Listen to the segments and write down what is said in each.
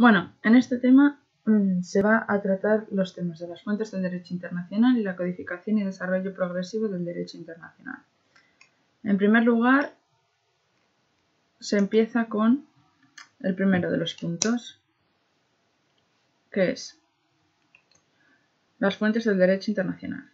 Bueno, en este tema mm, se va a tratar los temas de las fuentes del derecho internacional y la codificación y desarrollo progresivo del derecho internacional. En primer lugar, se empieza con el primero de los puntos, que es las fuentes del derecho internacional.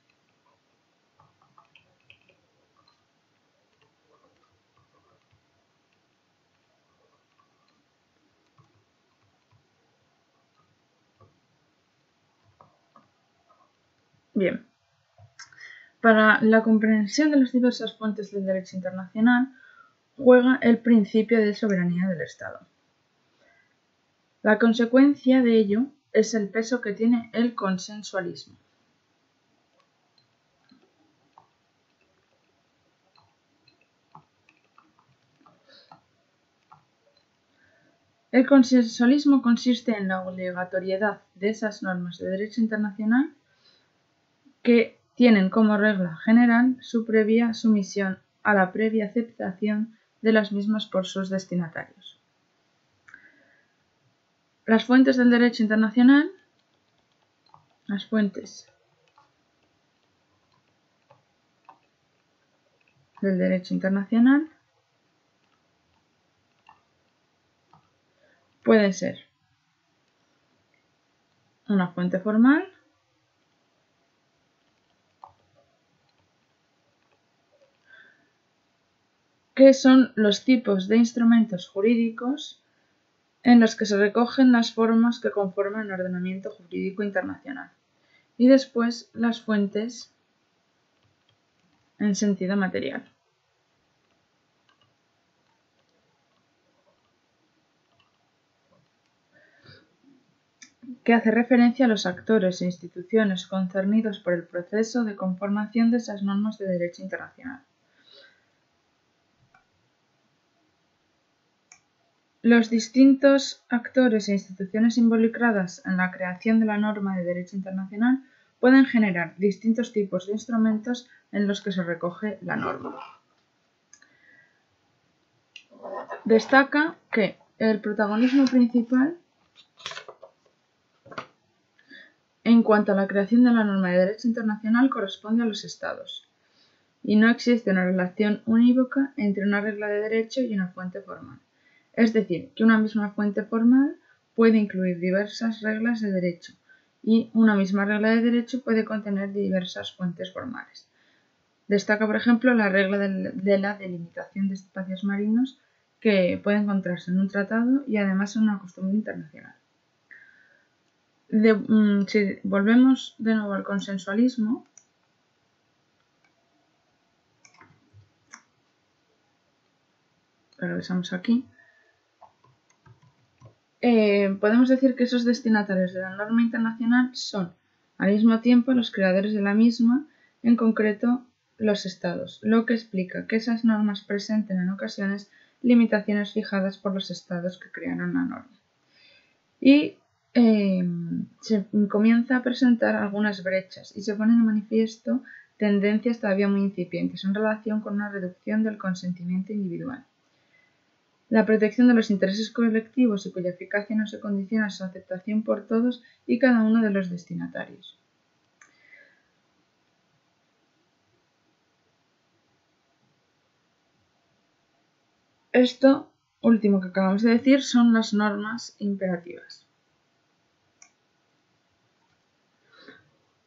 Bien. Para la comprensión de las diversas fuentes del derecho internacional, juega el principio de soberanía del Estado. La consecuencia de ello es el peso que tiene el consensualismo. El consensualismo consiste en la obligatoriedad de esas normas de derecho internacional que tienen como regla general su previa sumisión a la previa aceptación de las mismas por sus destinatarios. Las fuentes del derecho internacional, las fuentes del derecho internacional pueden ser una fuente formal, que son los tipos de instrumentos jurídicos en los que se recogen las formas que conforman el ordenamiento jurídico internacional. Y después las fuentes en sentido material. que hace referencia a los actores e instituciones concernidos por el proceso de conformación de esas normas de derecho internacional. Los distintos actores e instituciones involucradas en la creación de la norma de derecho internacional pueden generar distintos tipos de instrumentos en los que se recoge la norma. Destaca que el protagonismo principal en cuanto a la creación de la norma de derecho internacional corresponde a los Estados, y no existe una relación unívoca entre una regla de derecho y una fuente formal. Es decir, que una misma fuente formal puede incluir diversas reglas de derecho y una misma regla de derecho puede contener diversas fuentes formales. Destaca, por ejemplo, la regla de la delimitación de espacios marinos que puede encontrarse en un tratado y además en una costumbre internacional. Mm, si volvemos de nuevo al consensualismo, regresamos aquí, eh, podemos decir que esos destinatarios de la norma internacional son, al mismo tiempo, los creadores de la misma, en concreto los estados, lo que explica que esas normas presenten en ocasiones limitaciones fijadas por los estados que crearon la norma. Y em, se comienza a presentar algunas brechas y se ponen de manifiesto tendencias todavía muy incipientes en relación con una reducción del consentimiento individual la protección de los intereses colectivos y cuya eficacia no se condiciona a su aceptación por todos y cada uno de los destinatarios. Esto último que acabamos de decir son las normas imperativas.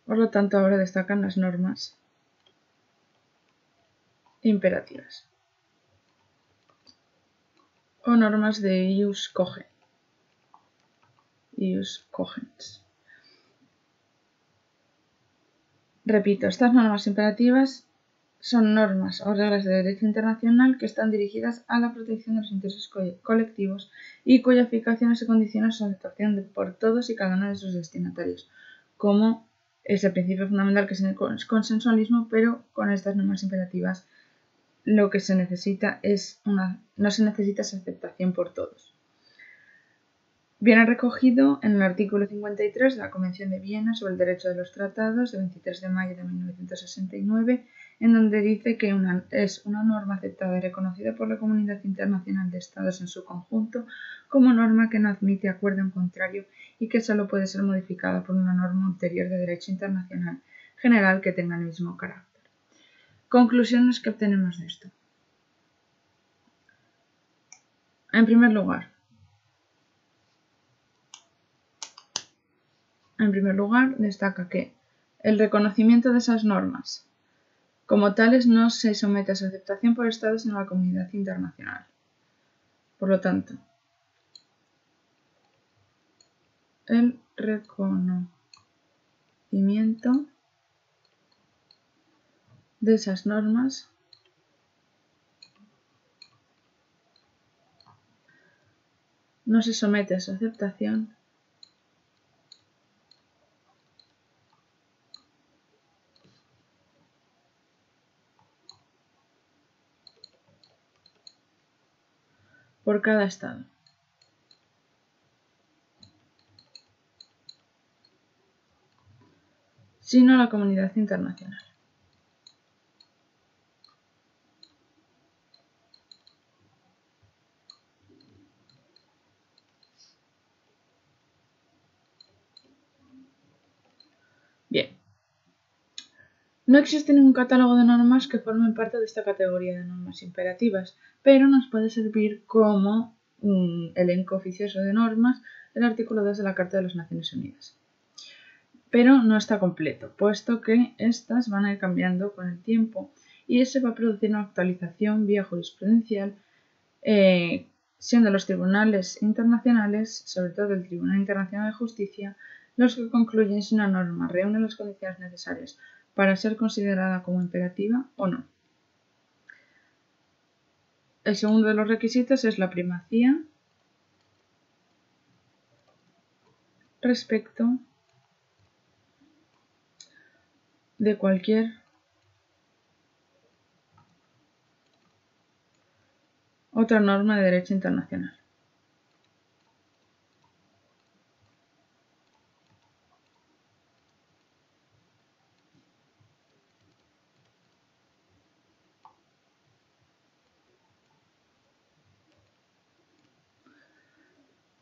Por lo tanto, ahora destacan las normas imperativas o normas de ius cogens. Ius cogens. Repito, estas normas imperativas son normas o reglas de derecho internacional que están dirigidas a la protección de los intereses colectivos y cuya eficacia no se condiciona a su aceptación por todos y cada uno de sus destinatarios, como es el principio fundamental que es el consensualismo, pero con estas normas imperativas lo que se necesita es una, no se necesita esa aceptación por todos. Viene recogido en el artículo 53 de la Convención de Viena sobre el Derecho de los Tratados de 23 de mayo de 1969 en donde dice que es una norma aceptada y reconocida por la comunidad internacional de estados en su conjunto como norma que no admite acuerdo en contrario y que solo puede ser modificada por una norma ulterior de derecho internacional general que tenga el mismo carácter. Conclusiones que obtenemos de esto. En primer lugar, en primer lugar, destaca que el reconocimiento de esas normas como tales no se somete a su aceptación por Estados en la comunidad internacional. Por lo tanto, el reconocimiento de esas normas no se somete a su aceptación por cada estado. sino la comunidad internacional. Bien. No existe ningún catálogo de normas que formen parte de esta categoría de normas imperativas, pero nos puede servir como un elenco oficioso de normas el artículo 2 de la Carta de las Naciones Unidas. Pero no está completo, puesto que estas van a ir cambiando con el tiempo y se va a producir una actualización vía jurisprudencial, eh, siendo los tribunales internacionales, sobre todo el Tribunal Internacional de Justicia, los que concluyen si una norma reúne las condiciones necesarias para ser considerada como imperativa o no. El segundo de los requisitos es la primacía respecto de cualquier otra norma de derecho internacional.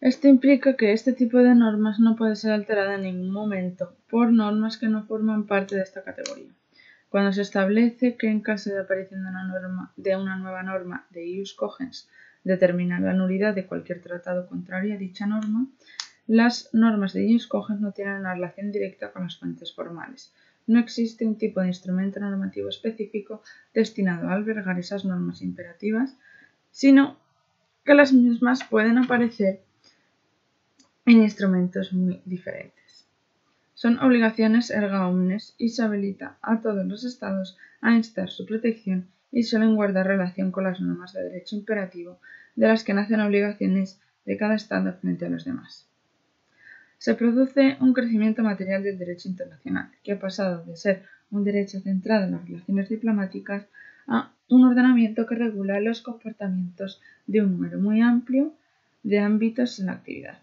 Esto implica que este tipo de normas no puede ser alterada en ningún momento por normas que no forman parte de esta categoría. Cuando se establece que en caso de aparición de una, norma, de una nueva norma de ius cogens determina la nulidad de cualquier tratado contrario a dicha norma, las normas de ius cogens no tienen una relación directa con las fuentes formales. No existe un tipo de instrumento normativo específico destinado a albergar esas normas imperativas, sino que las mismas pueden aparecer en instrumentos muy diferentes. Son obligaciones erga omnes y se habilita a todos los estados a instar su protección y suelen guardar relación con las normas de derecho imperativo de las que nacen obligaciones de cada estado frente a los demás. Se produce un crecimiento material del derecho internacional, que ha pasado de ser un derecho centrado en las relaciones diplomáticas a un ordenamiento que regula los comportamientos de un número muy amplio de ámbitos en la actividad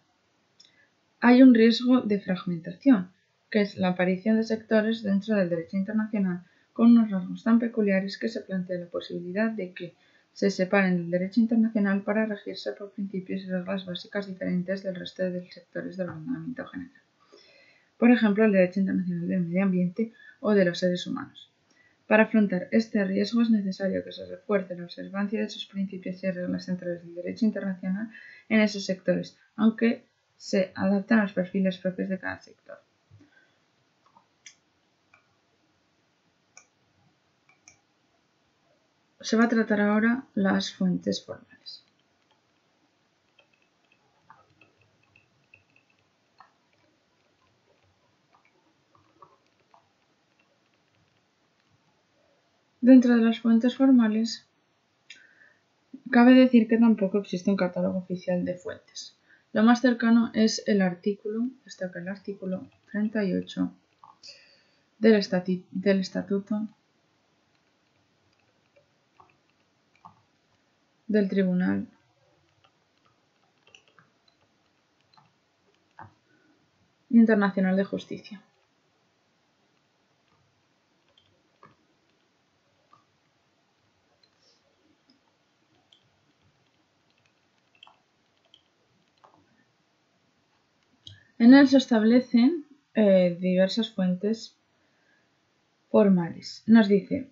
hay un riesgo de fragmentación, que es la aparición de sectores dentro del derecho internacional con unos rasgos tan peculiares que se plantea la posibilidad de que se separen del derecho internacional para regirse por principios y reglas básicas diferentes del resto de sectores del ordenamiento general. Por ejemplo, el derecho internacional del medio ambiente o de los seres humanos. Para afrontar este riesgo es necesario que se refuerce la observancia de esos principios y reglas centrales del derecho internacional en esos sectores, aunque se adaptan a los perfiles propios de cada sector. Se va a tratar ahora las fuentes formales. Dentro de las fuentes formales, cabe decir que tampoco existe un catálogo oficial de fuentes. Lo más cercano es el artículo, destaca el artículo 38 del, del Estatuto del Tribunal Internacional de Justicia. En él se establecen eh, diversas fuentes formales. Nos dice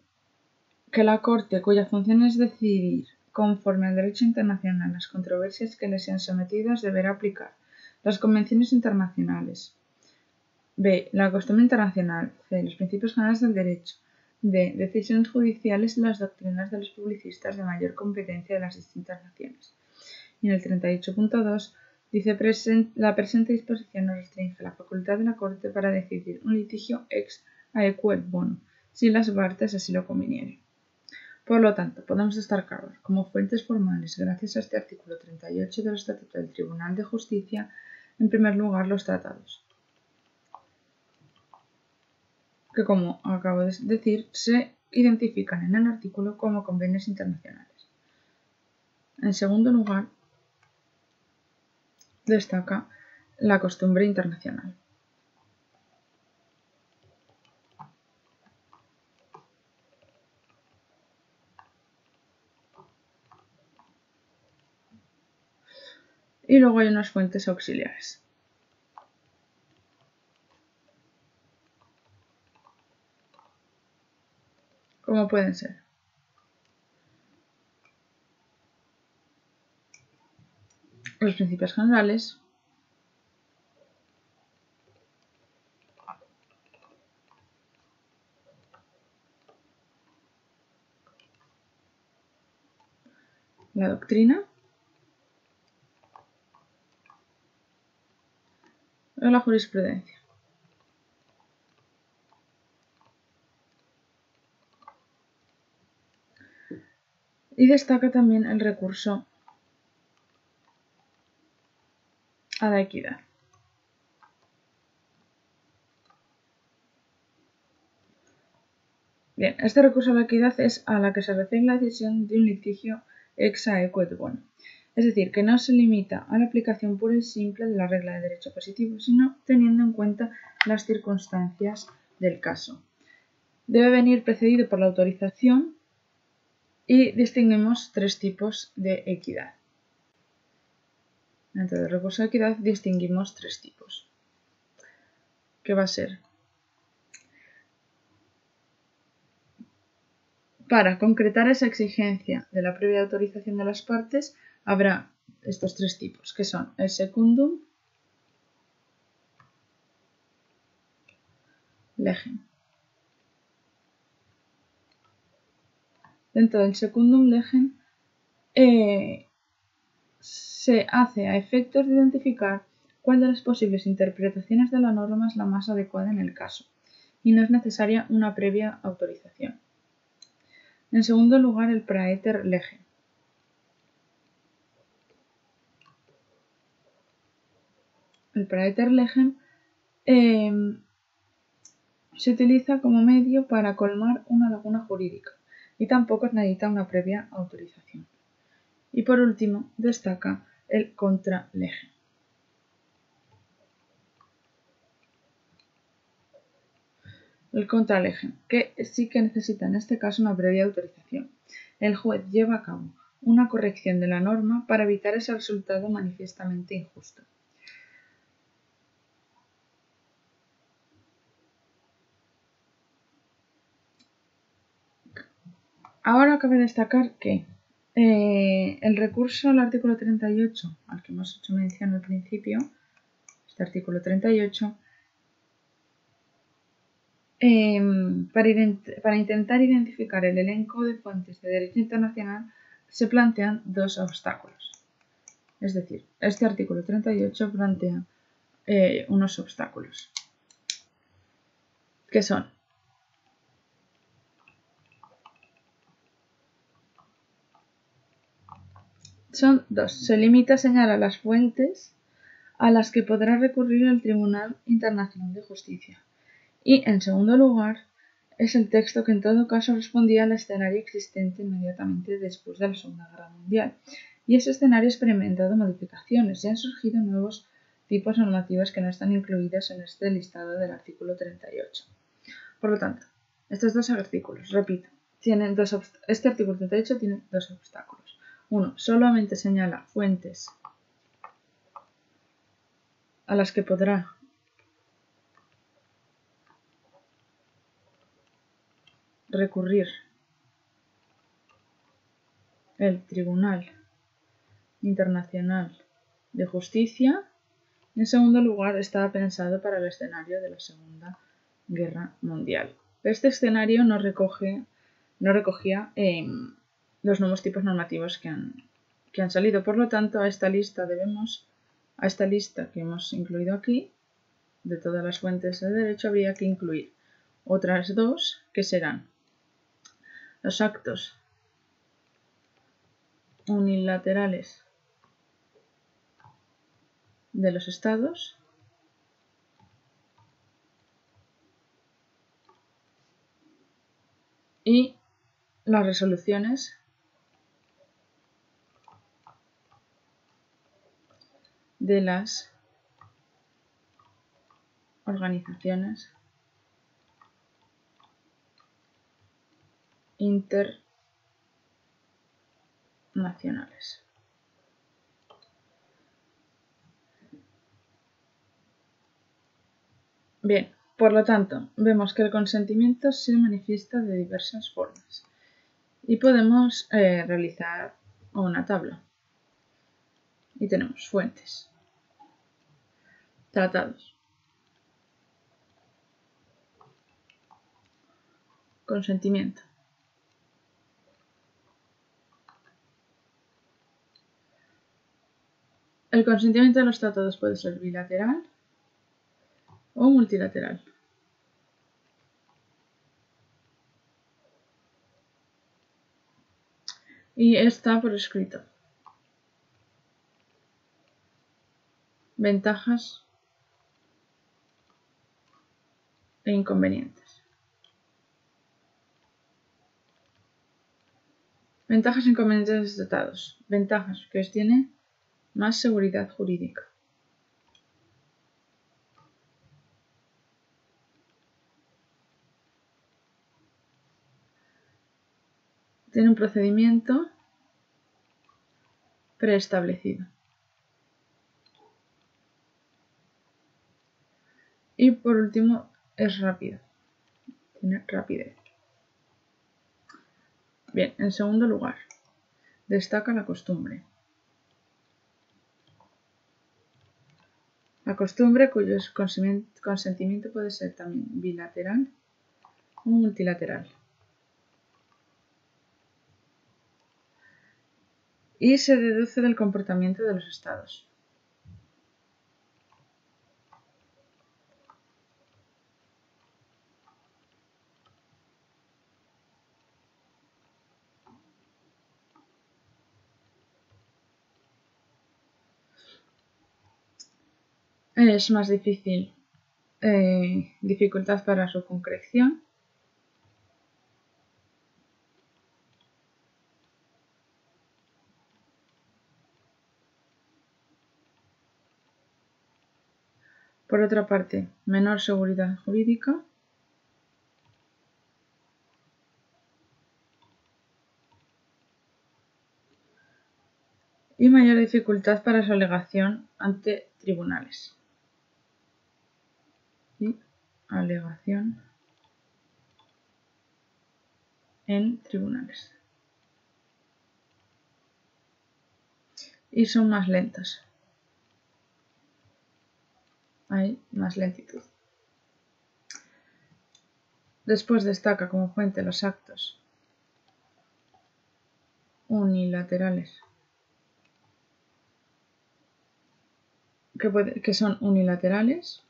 que la Corte, cuya función es decidir conforme al derecho internacional las controversias que le sean sometidas, deberá aplicar las convenciones internacionales. B. La costumbre internacional. C. Los principios generales del derecho. D. Decisiones judiciales y las doctrinas de los publicistas de mayor competencia de las distintas naciones. Y en el 38.2 dice la presente disposición no restringe la facultad de la Corte para decidir un litigio ex aequo bono, si las partes así lo convinieren. Por lo tanto, podemos destacar como fuentes formales, gracias a este artículo 38 del Estatuto del Tribunal de Justicia, en primer lugar los tratados, que como acabo de decir, se identifican en el artículo como convenios internacionales. En segundo lugar, destaca la costumbre internacional. Y luego hay unas fuentes auxiliares. Como pueden ser. Los principios generales. La doctrina. o la jurisprudencia. Y destaca también el recurso a la equidad. Bien, este recurso a la equidad es a la que se refiere la decisión de un litigio ex aequo es decir, que no se limita a la aplicación pura y simple de la regla de derecho positivo, sino teniendo en cuenta las circunstancias del caso. Debe venir precedido por la autorización y distinguimos tres tipos de equidad. Dentro del recurso de equidad distinguimos tres tipos. ¿Qué va a ser? Para concretar esa exigencia de la previa autorización de las partes, habrá estos tres tipos, que son el secundum, legem. Dentro del secundum legem eh, se hace a efectos de identificar cuál de las posibles interpretaciones de la norma es la más adecuada en el caso, y no es necesaria una previa autorización. En segundo lugar, el praeter legem. el Praeter Legem, em, se utiliza como medio para colmar una laguna jurídica y tampoco necesita una previa autorización. Y por último, destaca el contra legem. El legem, que sí que necesita en este caso una previa autorización. El juez lleva a cabo una corrección de la norma para evitar ese resultado manifiestamente injusto. Ahora cabe destacar que eh, el recurso al artículo 38, al que hemos hecho mención al principio, este artículo 38, em, para, intentar identificar el elenco de fuentes de derecho internacional se plantean dos obstáculos. Es decir, este artículo 38 plantea eh, unos obstáculos, que son son dos. Se limita a señalar las fuentes a las que podrá recurrir el Tribunal Internacional de Justicia. Y, en segundo lugar, es el texto que en todo caso respondía al escenario existente inmediatamente después de la Segunda Guerra Mundial. Y ese escenario ha experimentado modificaciones y han surgido nuevos tipos normativos que no están incluidos en este listado del artículo 38. Por lo tanto, estos dos artículos, repito, tienen dos este artículo 38 tiene dos obstáculos. 1. Solamente señala fuentes a las que podrá recurrir el Tribunal Internacional de Justicia. En segundo lugar, estaba pensado para el escenario de la Segunda Guerra Mundial. Este escenario no, recoge, no recogía em, los nuevos tipos normativos que han, que han salido. Por lo tanto, a esta lista debemos, a esta lista que hemos incluido aquí, de todas las fuentes de derecho, habría que incluir otras dos que serán los actos unilaterales de los estados y las resoluciones de las organizaciones internacionales. Bien, por lo tanto, vemos que el consentimiento se manifiesta de diversas formas y podemos eh, realizar una tabla. Y tenemos fuentes, tratados, consentimiento, El consentimiento de los tratados puede ser bilateral o multilateral. Y está por escrito. Ventajas e inconvenientes. Ventajas e inconvenientes de los tratados. Ventajas que tiene más seguridad jurídica. Tiene un procedimiento preestablecido. Y por último, es rápido. Tiene rapidez. Bien, en segundo lugar, destaca la costumbre. La costumbre cuyo consentimiento puede ser también bilateral o multilateral. Y se deduce del comportamiento de los estados. Es más difícil, eh, dificultad para su concreción. Por otra parte, menor seguridad jurídica. Y mayor dificultad para su alegación ante tribunales alegación en tribunales. Y son más lentos. Hay más lentitud. Después destaca como fuente los actos unilaterales que, que son unilaterales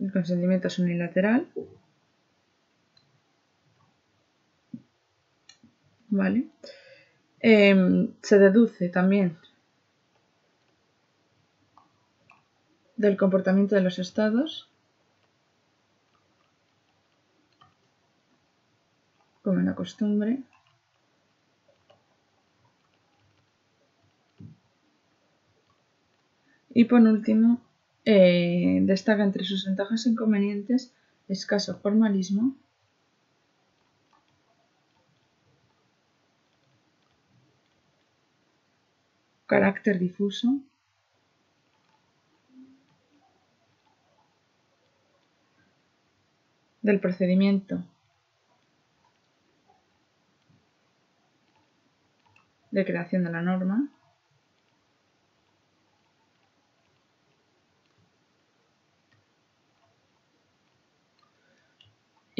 el consentimiento es unilateral. ¿Vale? Em, se deduce también del comportamiento de los estados como la costumbre y por último eh, destaca entre sus ventajas e inconvenientes escaso formalismo, carácter difuso, del procedimiento, de creación de la norma,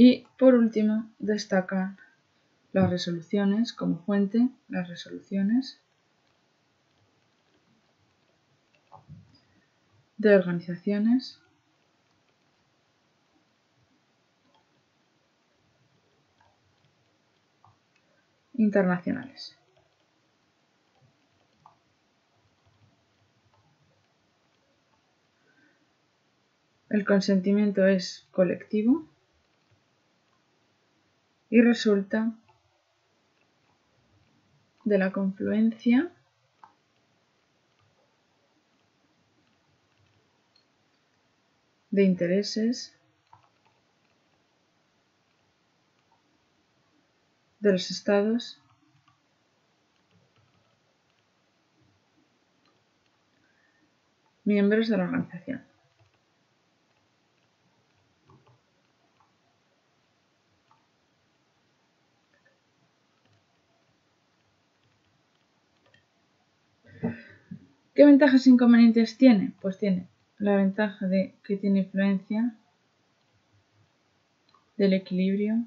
Y por último, destacan las resoluciones como fuente, las resoluciones de organizaciones internacionales. El consentimiento es colectivo y resulta de la confluencia de intereses de los estados miembros de la organización. ¿Qué ventajas e inconvenientes tiene? Pues tiene la ventaja de que tiene influencia del equilibrio.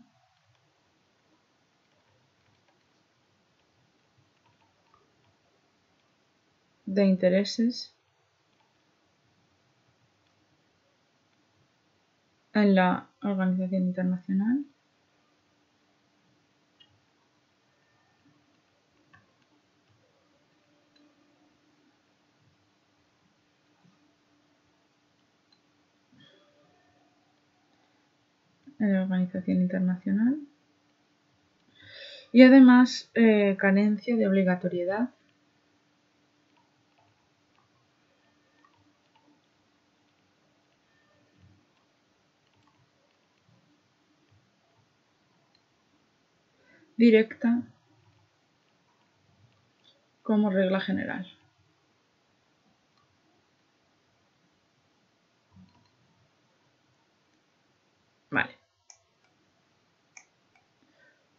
De intereses. En la organización internacional en la organización internacional y además eh, carencia de obligatoriedad directa como regla general. Vale.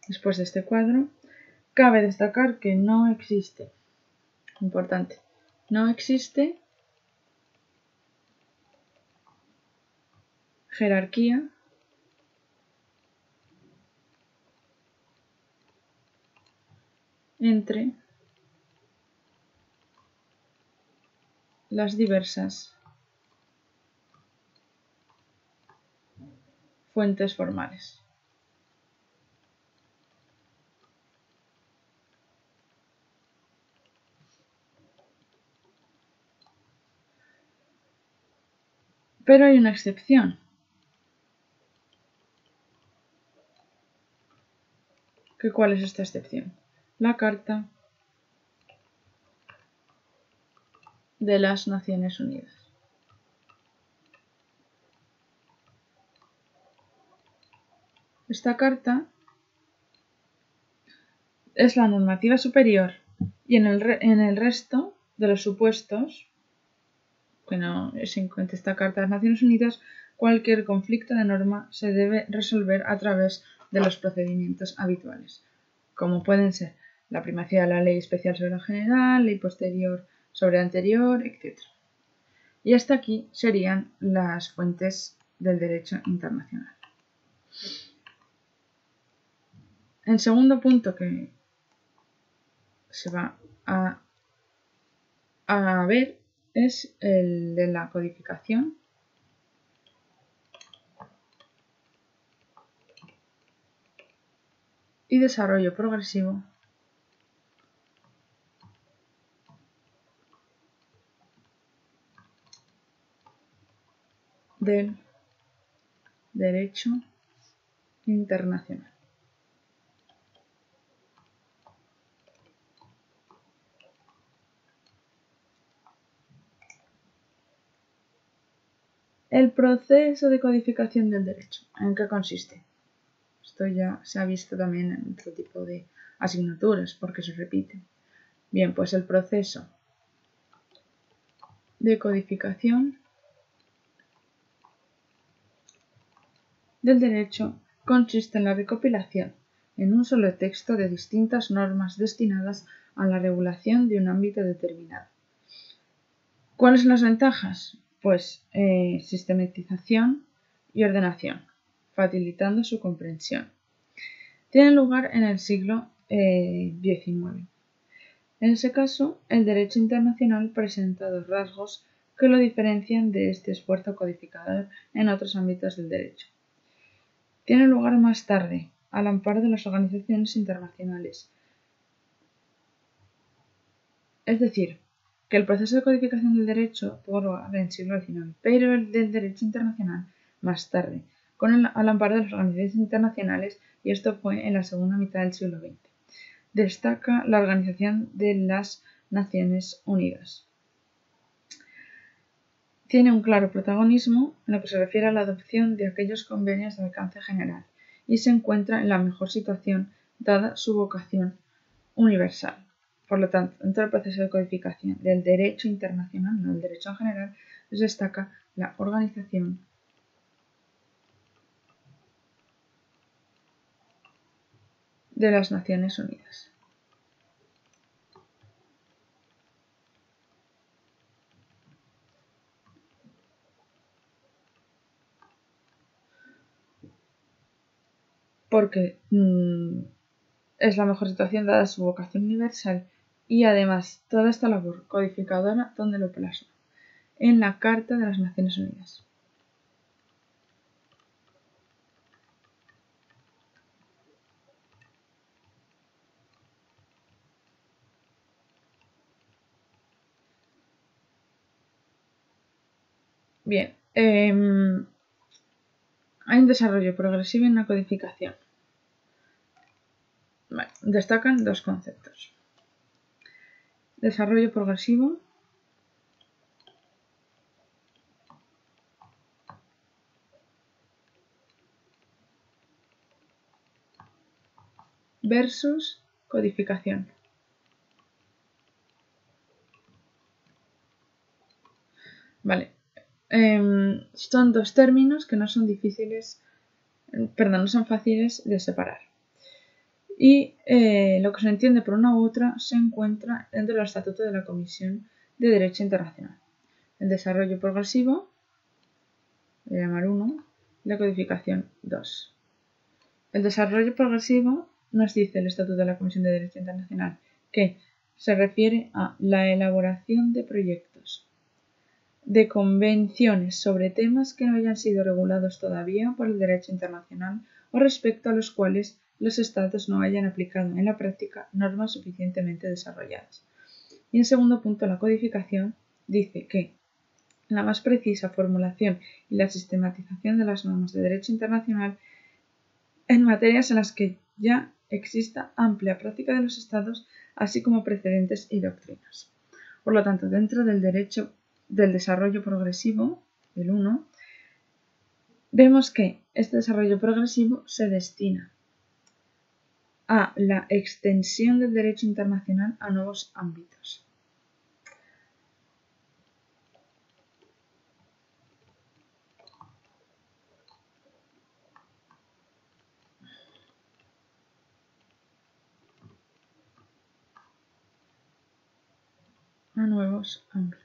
Después de este cuadro, cabe destacar que no existe, importante, no existe jerarquía entre las diversas fuentes formales. Pero hay una excepción. ¿Qué cuál es esta excepción? La Carta de las Naciones Unidas. Esta carta es la normativa superior y en el, en el resto de los supuestos que no se encuentra esta Carta de las Naciones Unidas, cualquier conflicto de norma se debe resolver a través de los procedimientos habituales, como pueden ser la primacía de la ley especial sobre la general, ley posterior sobre anterior, etc. Y hasta aquí serían las fuentes del derecho internacional. El segundo punto que se va a, a ver es el de la codificación. y desarrollo progresivo del derecho internacional. El proceso de codificación del derecho. ¿En qué consiste? Esto ya se ha visto también en otro tipo de asignaturas porque se repite. Bien, pues el proceso de codificación del derecho consiste en la recopilación en un solo texto de distintas normas destinadas a la regulación de un ámbito determinado. ¿Cuáles son las ventajas? Pues eh, sistematización y ordenación, facilitando su comprensión. Tiene lugar en el siglo XIX. Eh, en ese caso, el derecho internacional presenta dos rasgos que lo diferencian de este esfuerzo codificador en otros ámbitos del derecho. Tiene lugar más tarde, al amparo de las organizaciones internacionales. Es decir, que el proceso de codificación del derecho tuvo lugar en el siglo XIX, pero el del derecho internacional más tarde, con el, al amparo de las organizaciones internacionales, y esto fue en la segunda mitad del siglo XX. Destaca la Organización de las Naciones Unidas. Tiene un claro protagonismo en lo que se refiere a la adopción de aquellos convenios de alcance general y se encuentra en la mejor situación dada su vocación universal. Por lo tanto, dentro del proceso de codificación del derecho internacional, del derecho en general, se destaca la organización de las Naciones Unidas. porque mm, es la mejor situación dada su vocación universal y además toda esta labor codificadora donde lo plasma en la Carta de las Naciones Unidas. Bien, em, hay un desarrollo progresivo en la codificación destacan dos conceptos. Desarrollo progresivo versus codificación. Vale. Em, son dos términos que no son difíciles, perdón, no son fáciles de separar y eh, lo que se entiende por una u otra se encuentra dentro del Estatuto de la Comisión de Derecho Internacional. El desarrollo progresivo, voy a llamar 1, la codificación 2. El desarrollo progresivo nos dice el Estatuto de la Comisión de Derecho Internacional que se refiere a la elaboración de proyectos de convenciones sobre temas que no hayan sido regulados todavía por el derecho internacional o respecto a los cuales los estados no hayan aplicado en la práctica normas suficientemente desarrolladas. Y en segundo punto, la codificación dice que la más precisa formulación y la sistematización de las normas de derecho internacional en materias en las que ya exista amplia práctica de los estados, así como precedentes y doctrinas. Por lo tanto, dentro del derecho del desarrollo progresivo, el 1, vemos que este desarrollo progresivo se destina a la extensión del derecho internacional a nuevos ámbitos. a nuevos ámbitos.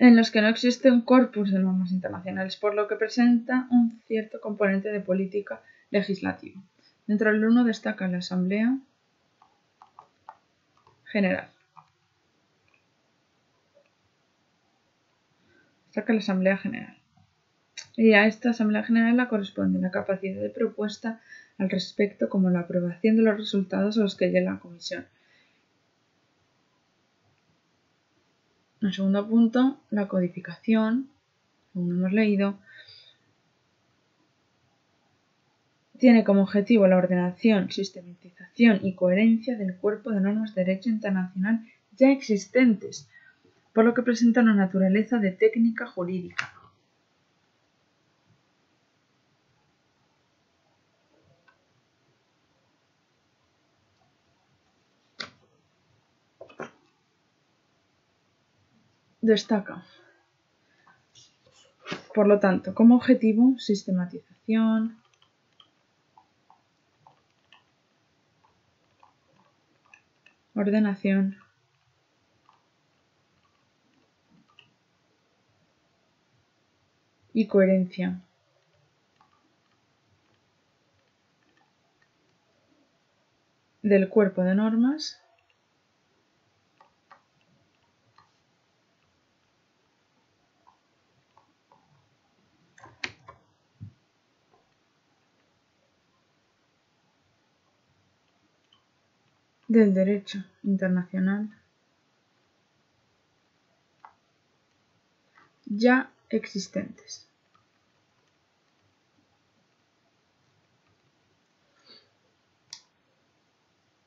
En los que no existe un corpus de normas internacionales, por lo que presenta un cierto componente de política legislativa. Dentro del 1 destaca la Asamblea General. Destaca la Asamblea General. Y a esta Asamblea General la corresponde la capacidad de propuesta al respecto como la aprobación de los resultados a los que llega la Comisión En segundo punto, la codificación, como hemos leído, tiene como objetivo la ordenación, sistematización y coherencia del cuerpo de normas de derecho internacional ya existentes, por lo que presenta una naturaleza de técnica jurídica. Destaca. Por lo tanto, como objetivo, sistematización, ordenación, y coherencia. del cuerpo de normas del derecho internacional ya existentes.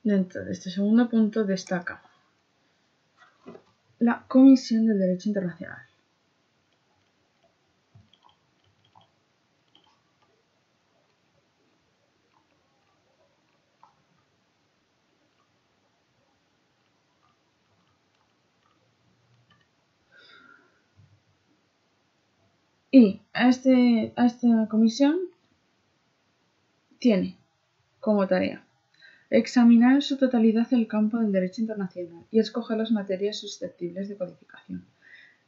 Dentro de este segundo punto destaca la Comisión del Derecho Internacional. Y a, este, a esta comisión tiene como tarea examinar en su totalidad el campo del derecho internacional y escoger las materias susceptibles de codificación.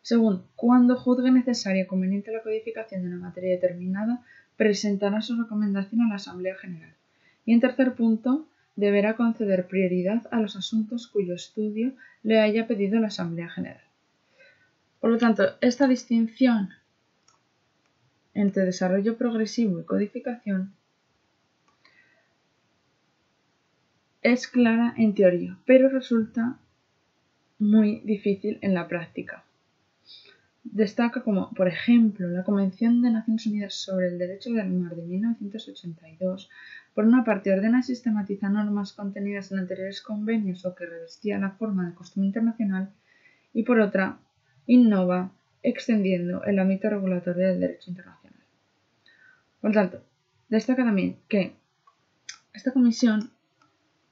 Según, cuando juzgue necesaria o conveniente la codificación de una materia determinada, presentará su recomendación a la Asamblea General. Y en tercer punto, deberá conceder prioridad a los asuntos cuyo estudio le haya pedido la Asamblea General. Por lo tanto, esta distinción entre desarrollo progresivo y codificación es clara en teoría, pero resulta muy difícil en la práctica. Destaca como, por ejemplo, la Convención de Naciones Unidas sobre el Derecho del Mar de 1982, por una parte ordena y sistematiza normas contenidas en anteriores convenios o que revestían la forma de costumbre internacional, y por otra, innova extendiendo el ámbito regulatorio del derecho internacional. Por tanto, destaca también que esta comisión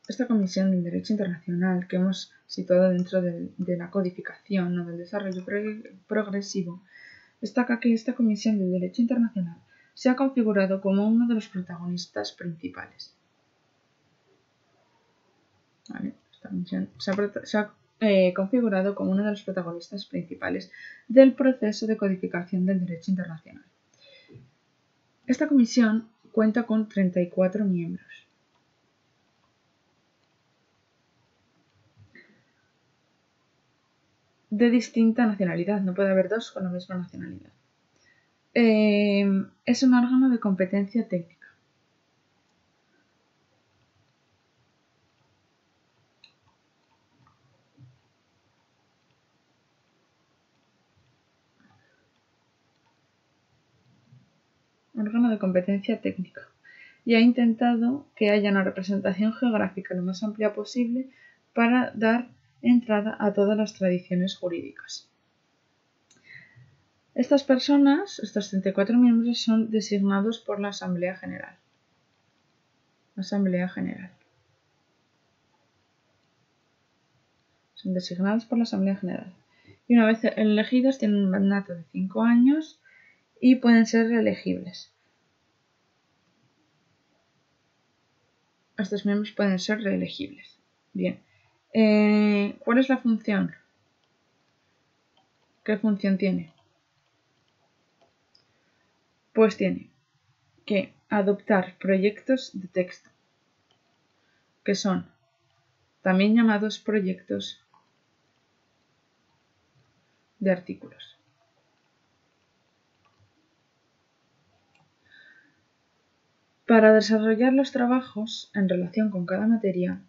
esta Comisión del Derecho Internacional que hemos situado dentro de, la codificación o del desarrollo progresivo destaca que esta Comisión del Derecho Internacional se ha configurado como uno de los protagonistas principales. se ha, eh, configurado como uno de los protagonistas principales del proceso de codificación del derecho internacional. Esta comisión cuenta con 34 miembros de distinta nacionalidad, no puede haber dos con la misma nacionalidad. Eh, es un órgano de competencia técnica. órgano de competencia técnica y ha intentado que haya una representación geográfica lo más amplia posible para dar entrada a todas las tradiciones jurídicas. Estas personas, estos 34 miembros, son designados por la Asamblea General. Asamblea General. Son designados por la Asamblea General. Y una vez elegidos tienen un mandato de 5 años y pueden ser reelegibles. Estos miembros pueden ser reelegibles. Bien. Eh, ¿Cuál es la función? ¿Qué función tiene? Pues tiene que adoptar proyectos de texto, que son también llamados proyectos de artículos. Para desarrollar los trabajos en relación con cada materia,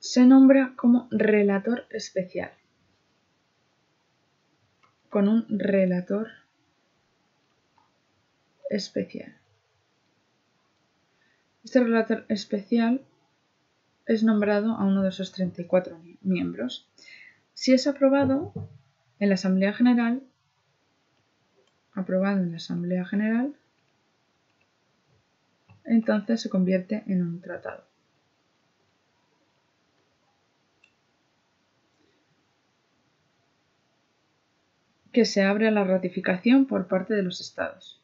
se nombra como relator especial, con un relator especial. Este relator especial es nombrado a uno de esos 34 miembros. Si es aprobado en la Asamblea General, aprobado en la Asamblea General, entonces se convierte en un tratado. que se abre a la ratificación por parte de los estados.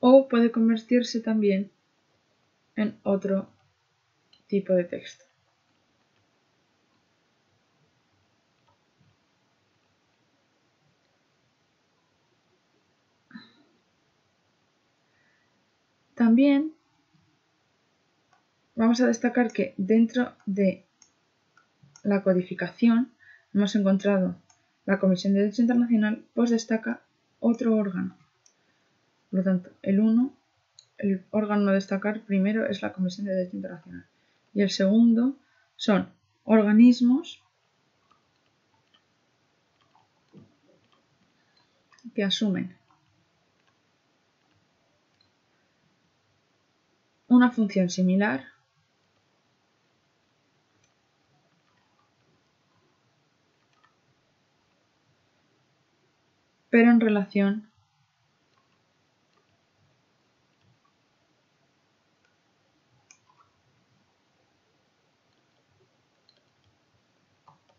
O puede convertirse también en otro tipo de texto. También vamos a destacar que dentro de la codificación hemos encontrado la Comisión de Derecho Internacional, pues destaca otro órgano. Por lo tanto, el uno, el órgano a destacar primero es la Comisión de Derecho Internacional. Y el segundo son organismos que asumen una función similar. Pero en relación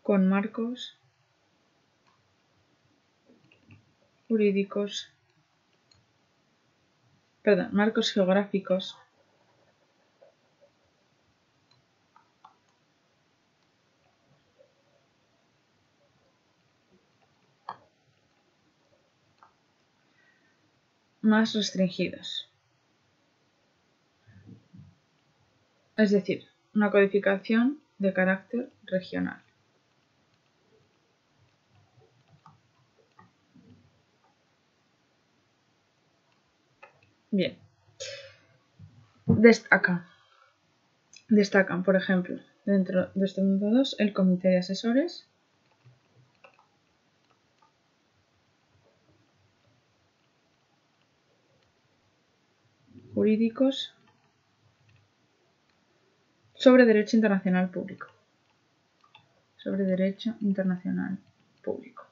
con marcos jurídicos, perdón, marcos geográficos más restringidos. Es decir, una codificación de carácter regional. Bien. Destaca. Destacan, por ejemplo, dentro de este mundo 2, el comité de asesores, sobre derecho internacional público. Sobre derecho internacional público.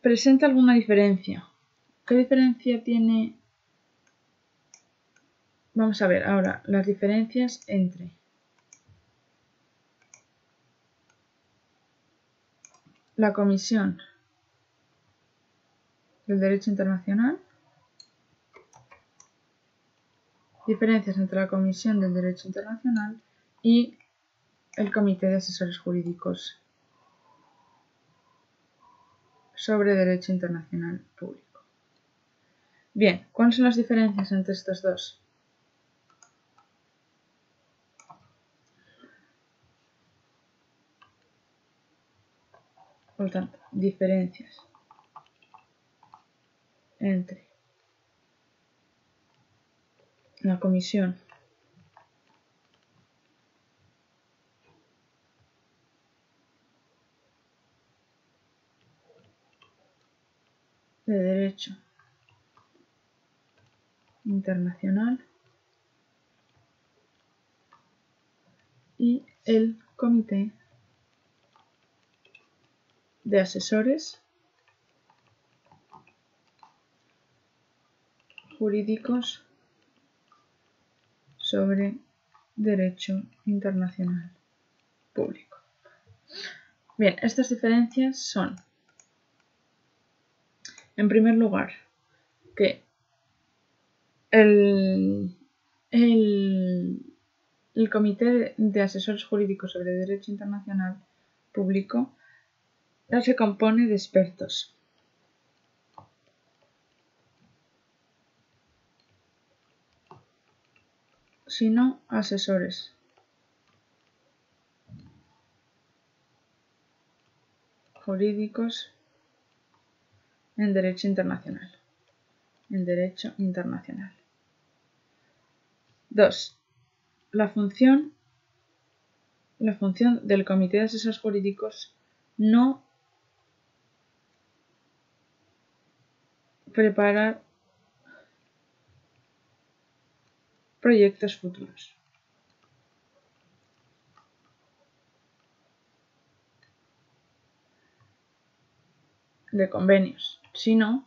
Presenta alguna diferencia. ¿Qué diferencia tiene? Vamos a ver ahora las diferencias entre la comisión del derecho internacional, diferencias entre la Comisión del Derecho Internacional y el Comité de Asesores Jurídicos sobre Derecho Internacional Público. Bien, ¿cuáles son las diferencias entre estos dos? Por tanto, diferencias entre la comisión de Derecho Internacional y el Comité de Asesores jurídicos sobre derecho internacional público. Bien, estas diferencias son, en primer lugar, que el, el, Comité de Asesores Jurídicos sobre Derecho Internacional Público se compone de expertos sino asesores. jurídicos en derecho internacional. En derecho internacional. 2. La función, la función del Comité de Asesores Jurídicos no preparar proyectos futuros. de convenios, sino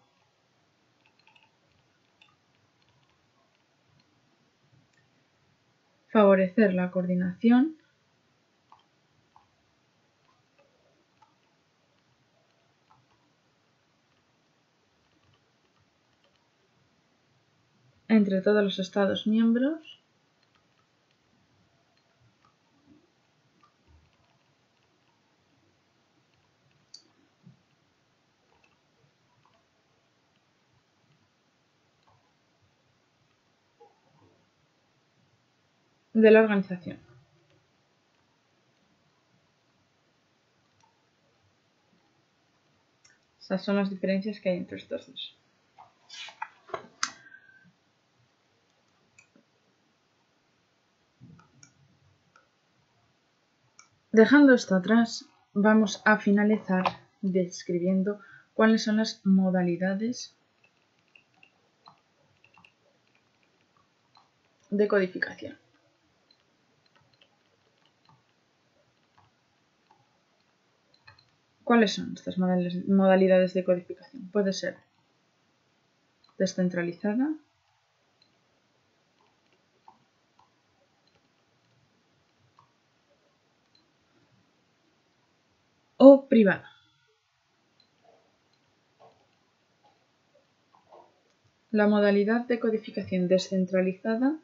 favorecer la coordinación entre todos los Estados miembros de la organización. Esas son las diferencias que hay entre estos dos. Dejando esto atrás, vamos a finalizar describiendo cuáles son las modalidades de codificación. ¿Cuáles son estas modalidades de codificación? Puede ser descentralizada, o privada. La modalidad de codificación descentralizada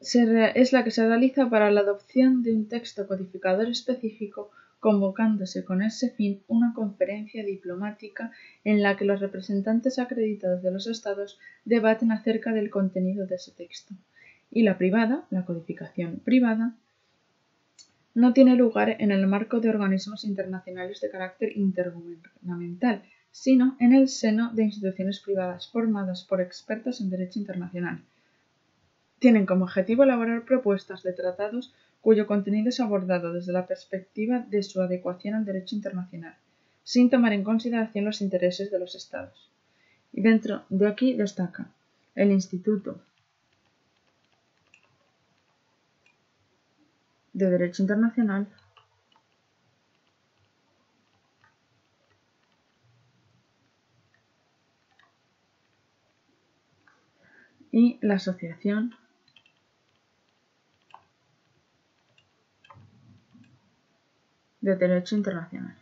es la que se realiza para la adopción de un texto codificador específico convocándose con ese fin una conferencia diplomática en la que los representantes acreditados de los estados debaten acerca del contenido de ese texto. Y la privada, la codificación privada, no tiene lugar en el marco de organismos internacionales de carácter intergubernamental, sino en el seno de instituciones privadas formadas por expertos en derecho internacional tienen como objetivo elaborar propuestas de tratados cuyo contenido es abordado desde la perspectiva de su adecuación al derecho internacional, sin tomar en consideración los intereses de los Estados. Y dentro de aquí destaca el Instituto de Derecho Internacional y la Asociación de Derecho Internacional.